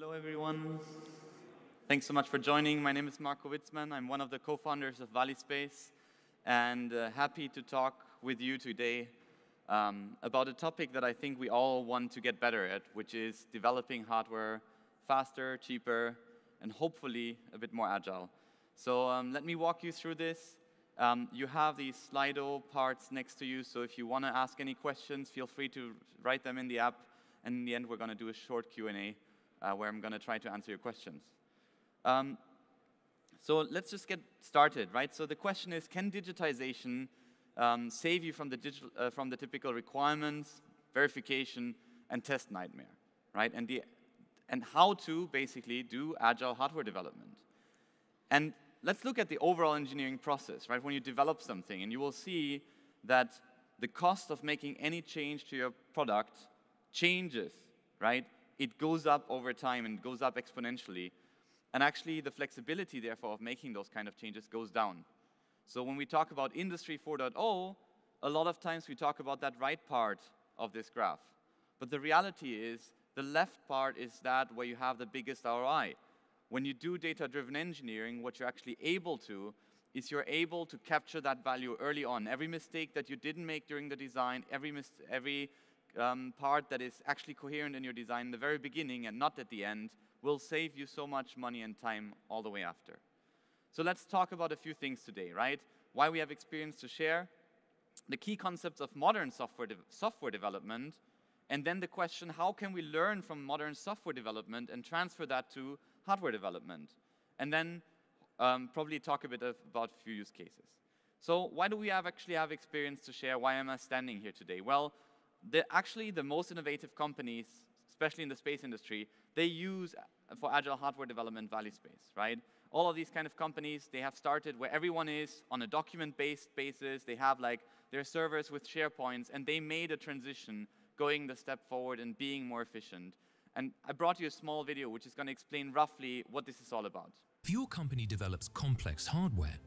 Hello, everyone. Thanks so much for joining. My name is Marco Witzmann. I'm one of the co-founders of Valispace, and uh, happy to talk with you today um, about a topic that I think we all want to get better at, which is developing hardware faster, cheaper, and hopefully a bit more agile. So um, let me walk you through this. Um, you have these Slido parts next to you, so if you want to ask any questions, feel free to write them in the app. And in the end, we're going to do a short Q&A uh, where I'm going to try to answer your questions. Um, so let's just get started, right? So the question is, can digitization um, save you from the, digital, uh, from the typical requirements, verification, and test nightmare, right? And, the, and how to basically do agile hardware development. And let's look at the overall engineering process, right? When you develop something, and you will see that the cost of making any change to your product changes, right? It goes up over time and goes up exponentially. And actually, the flexibility, therefore, of making those kind of changes goes down. So when we talk about Industry 4.0, a lot of times we talk about that right part of this graph. But the reality is, the left part is that where you have the biggest ROI. When you do data-driven engineering, what you're actually able to is you're able to capture that value early on. Every mistake that you didn't make during the design, every, every um, part that is actually coherent in your design in the very beginning and not at the end will save you so much money and time all the way after. So let's talk about a few things today, right? Why we have experience to share, the key concepts of modern software, de software development, and then the question, how can we learn from modern software development and transfer that to hardware development. And then um, probably talk a bit of, about a few use cases. So why do we have actually have experience to share? Why am I standing here today? Well, the, actually the most innovative companies, especially in the space industry, they use uh, for agile hardware development Valispace, right? All of these kind of companies, they have started where everyone is on a document-based basis. They have like their servers with SharePoints, and they made a transition going the step forward and being more efficient. And I brought you a small video which is going to explain roughly what this is all about. If your company develops complex hardware,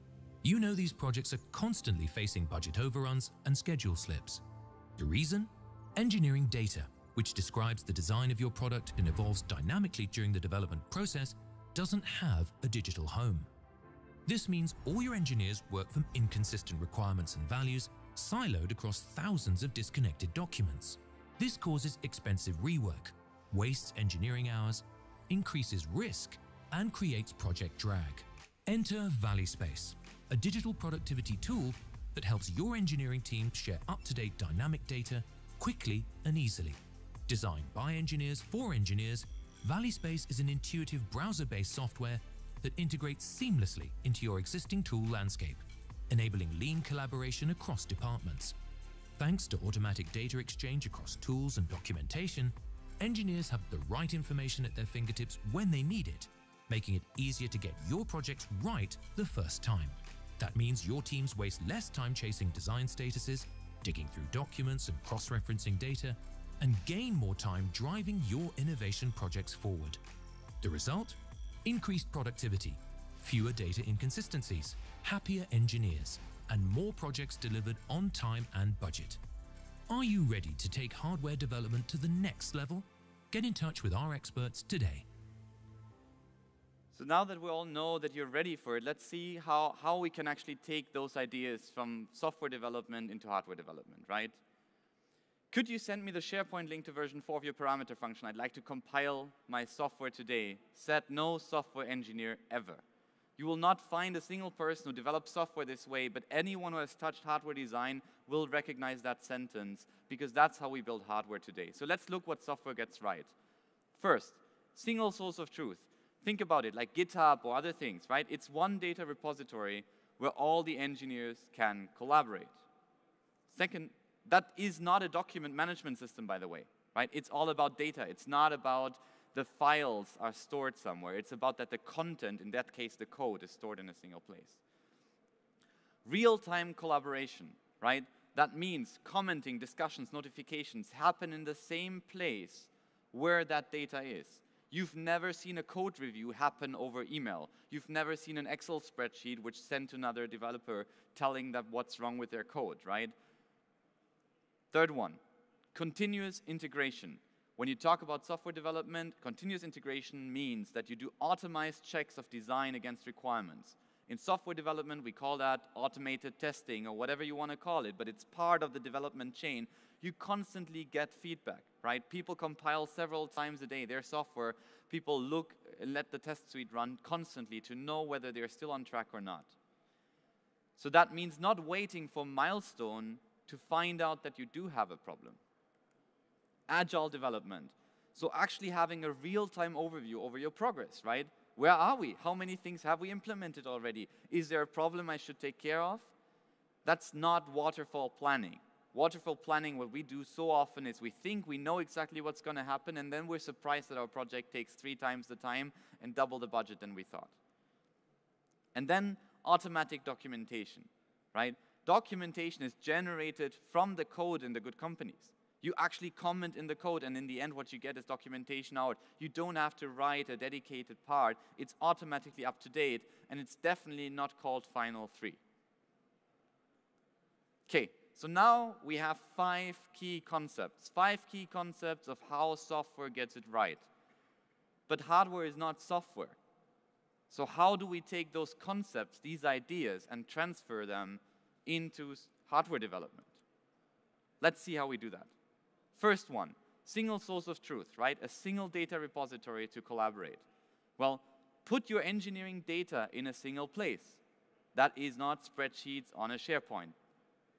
you know these projects are constantly facing budget overruns and schedule slips. The reason? Engineering data, which describes the design of your product and evolves dynamically during the development process, doesn't have a digital home. This means all your engineers work from inconsistent requirements and values siloed across thousands of disconnected documents. This causes expensive rework, wastes engineering hours, increases risk, and creates project drag. Enter Valispace, a digital productivity tool that helps your engineering team share up-to-date dynamic data quickly and easily. Designed by engineers for engineers, Valispace is an intuitive browser-based software that integrates seamlessly into your existing tool landscape, enabling lean collaboration across departments. Thanks to automatic data exchange across tools and documentation, engineers have the right information at their fingertips when they need it, making it easier to get your projects right the first time. That means your teams waste less time chasing design statuses, digging through documents and cross-referencing data, and gain more time driving your innovation projects forward. The result? Increased productivity, fewer data inconsistencies, happier engineers, and more projects delivered on time and budget. Are you ready to take hardware development to the next level? Get in touch with our experts today. So now that we all know that you're ready for it, let's see how, how we can actually take those ideas from software development into hardware development, right? Could you send me the SharePoint link to version 4 of your parameter function? I'd like to compile my software today. Said no software engineer ever. You will not find a single person who develops software this way, but anyone who has touched hardware design will recognize that sentence because that's how we build hardware today. So let's look what software gets right. First, single source of truth. Think about it like GitHub or other things, right? It's one data repository where all the engineers can collaborate. Second, that is not a document management system, by the way, right? It's all about data. It's not about the files are stored somewhere. It's about that the content, in that case the code, is stored in a single place. Real-time collaboration, right? That means commenting, discussions, notifications happen in the same place where that data is. You've never seen a code review happen over email. You've never seen an Excel spreadsheet which sent to another developer telling them what's wrong with their code, right? Third one, continuous integration. When you talk about software development, continuous integration means that you do automized checks of design against requirements. In software development, we call that automated testing or whatever you want to call it, but it's part of the development chain. You constantly get feedback, right? People compile several times a day their software. People look and let the test suite run constantly to know whether they're still on track or not. So that means not waiting for milestone to find out that you do have a problem agile development. So actually having a real-time overview over your progress, right? Where are we? How many things have we implemented already? Is there a problem I should take care of? That's not waterfall planning. Waterfall planning, what we do so often is we think we know exactly what's going to happen, and then we're surprised that our project takes three times the time and double the budget than we thought. And then automatic documentation, right? Documentation is generated from the code in the good companies. You actually comment in the code, and in the end, what you get is documentation out. You don't have to write a dedicated part. It's automatically up to date, and it's definitely not called Final 3. Okay, so now we have five key concepts. Five key concepts of how software gets it right. But hardware is not software. So how do we take those concepts, these ideas, and transfer them into hardware development? Let's see how we do that. First one, single source of truth, right? A single data repository to collaborate. Well, put your engineering data in a single place. That is not spreadsheets on a SharePoint.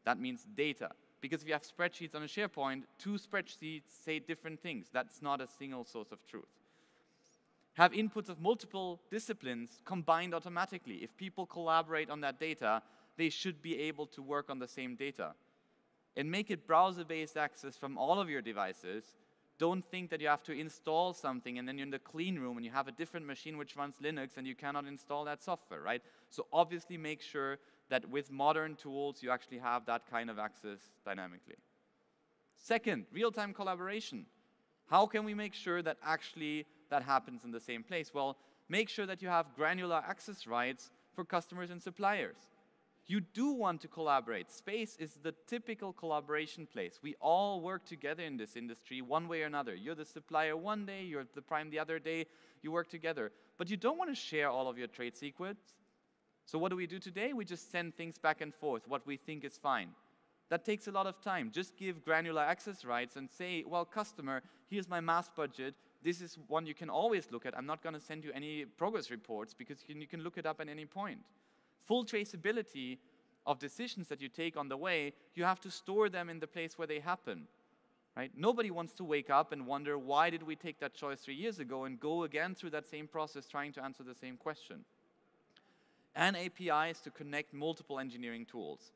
That means data. Because if you have spreadsheets on a SharePoint, two spreadsheets say different things. That's not a single source of truth. Have inputs of multiple disciplines combined automatically. If people collaborate on that data, they should be able to work on the same data and make it browser-based access from all of your devices. Don't think that you have to install something and then you're in the clean room and you have a different machine which runs Linux and you cannot install that software, right? So obviously make sure that with modern tools you actually have that kind of access dynamically. Second, real-time collaboration. How can we make sure that actually that happens in the same place? Well, make sure that you have granular access rights for customers and suppliers you do want to collaborate. Space is the typical collaboration place. We all work together in this industry one way or another. You're the supplier one day, you're the prime the other day, you work together. But you don't want to share all of your trade secrets. So what do we do today? We just send things back and forth, what we think is fine. That takes a lot of time. Just give granular access rights and say, well, customer, here's my mass budget. This is one you can always look at. I'm not going to send you any progress reports because you can, you can look it up at any point full traceability of decisions that you take on the way, you have to store them in the place where they happen. Right? Nobody wants to wake up and wonder why did we take that choice three years ago and go again through that same process trying to answer the same question. And APIs to connect multiple engineering tools.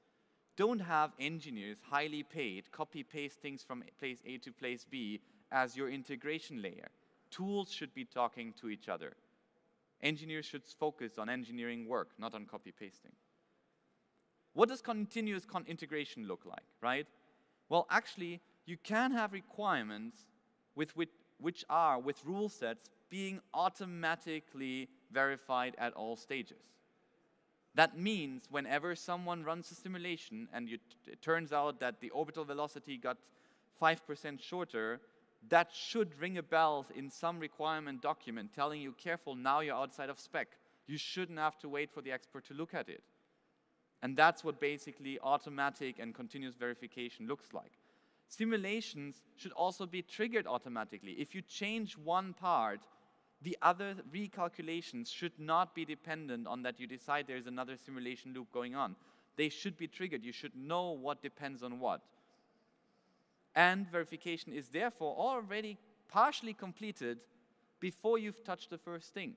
Don't have engineers highly paid copy paste things from place A to place B as your integration layer. Tools should be talking to each other. Engineers should focus on engineering work, not on copy pasting. What does continuous con integration look like, right? Well, actually, you can have requirements with which, which are, with rule sets, being automatically verified at all stages. That means whenever someone runs a simulation and it turns out that the orbital velocity got 5% shorter, that should ring a bell in some requirement document telling you, careful, now you're outside of spec. You shouldn't have to wait for the expert to look at it. And that's what basically automatic and continuous verification looks like. Simulations should also be triggered automatically. If you change one part, the other recalculations should not be dependent on that you decide there's another simulation loop going on. They should be triggered. You should know what depends on what and verification is therefore already partially completed before you've touched the first thing.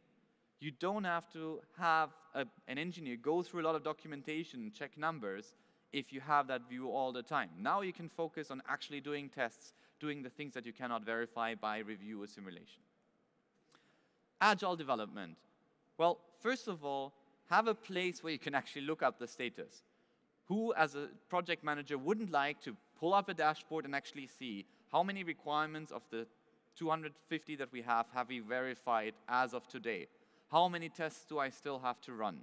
You don't have to have a, an engineer go through a lot of documentation, check numbers, if you have that view all the time. Now you can focus on actually doing tests, doing the things that you cannot verify by review or simulation. Agile development. Well, first of all, have a place where you can actually look up the status. Who, as a project manager, wouldn't like to pull up a dashboard and actually see how many requirements of the 250 that we have have we verified as of today? How many tests do I still have to run?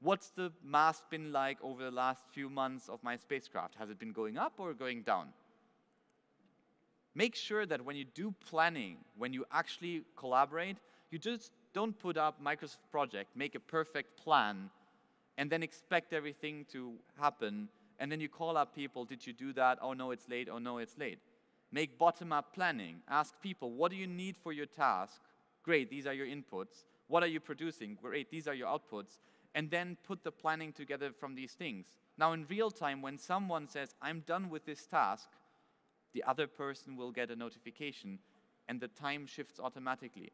What's the mass been like over the last few months of my spacecraft? Has it been going up or going down? Make sure that when you do planning, when you actually collaborate, you just don't put up Microsoft project, make a perfect plan, and then expect everything to happen. And then you call up people, did you do that? Oh no, it's late. Oh no, it's late. Make bottom-up planning. Ask people, what do you need for your task? Great, these are your inputs. What are you producing? Great, these are your outputs. And then put the planning together from these things. Now, in real time, when someone says, I'm done with this task, the other person will get a notification and the time shifts automatically.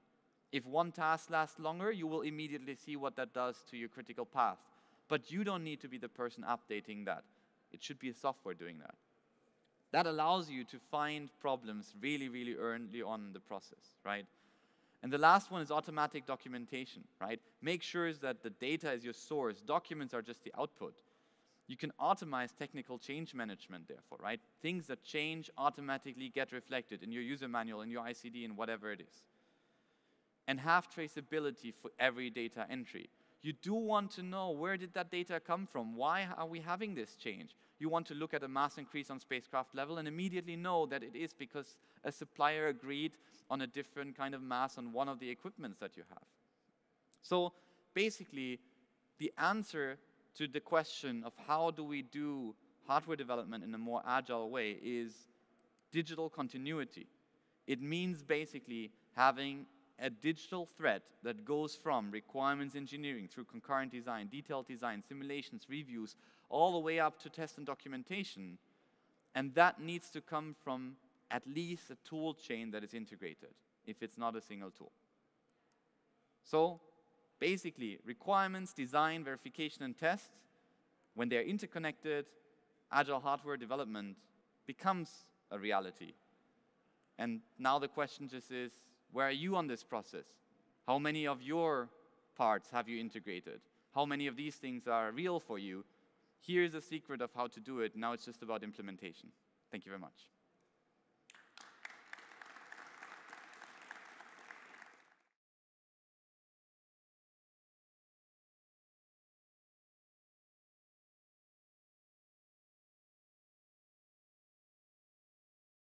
If one task lasts longer, you will immediately see what that does to your critical path. But you don't need to be the person updating that. It should be a software doing that. That allows you to find problems really, really early on in the process, right? And the last one is automatic documentation, right? Make sure that the data is your source. Documents are just the output. You can automate technical change management, therefore, right? Things that change automatically get reflected in your user manual, in your ICD, and whatever it is. And have traceability for every data entry. You do want to know where did that data come from? Why are we having this change? You want to look at a mass increase on spacecraft level and immediately know that it is because a supplier agreed on a different kind of mass on one of the equipments that you have. So basically, the answer to the question of how do we do hardware development in a more agile way is digital continuity. It means basically having a digital thread that goes from requirements engineering through concurrent design, detailed design, simulations, reviews, all the way up to test and documentation. And that needs to come from at least a tool chain that is integrated, if it's not a single tool. So basically, requirements, design, verification, and test, when they're interconnected, agile hardware development becomes a reality. And now the question just is, where are you on this process? How many of your parts have you integrated? How many of these things are real for you? Here's a secret of how to do it. Now it's just about implementation. Thank you very much.